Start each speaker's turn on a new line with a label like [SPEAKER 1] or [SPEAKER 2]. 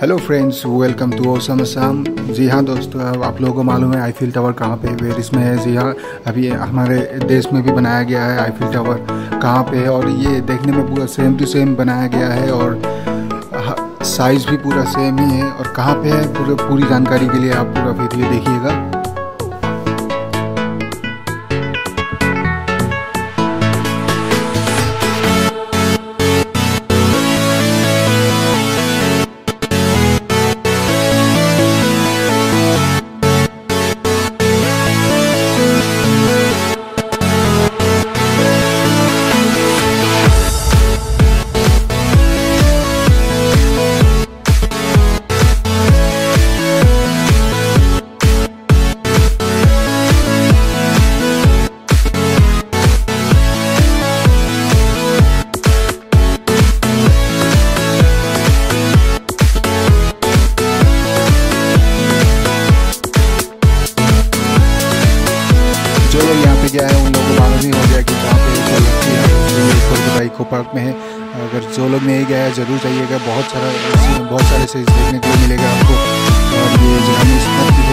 [SPEAKER 1] Hello friends welcome to awesome Assam जी हाँ दोस्तों, अब आप लोगों को मालूम है आईफिल टावर कहाँ पे वेर इसमें है? जी हाँ अभी हमारे देश में भी बनाया गया है आईफिल टावर कहाँ पे? है और ये देखने में पूरा सेम टू सेम बनाया गया है और साइज़ भी पूरा सेम ही है। और कहाँ पे है? पूरे, पूरी जानकारी के लिए आप पूरा वीडियो देखिएगा। गया है, उन लोगों को मालूम ही हो गया कि कहाँ पे चल लगती है ये बाइक को पार्क में है। अगर जो लोग नहीं गया है, ज़रूर जाइएगा। बहुत सारा बहुत सारे चीज़ देखने को मिलेगा आपको। और ये जगह में